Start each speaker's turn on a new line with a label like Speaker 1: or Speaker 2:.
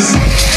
Speaker 1: Peace.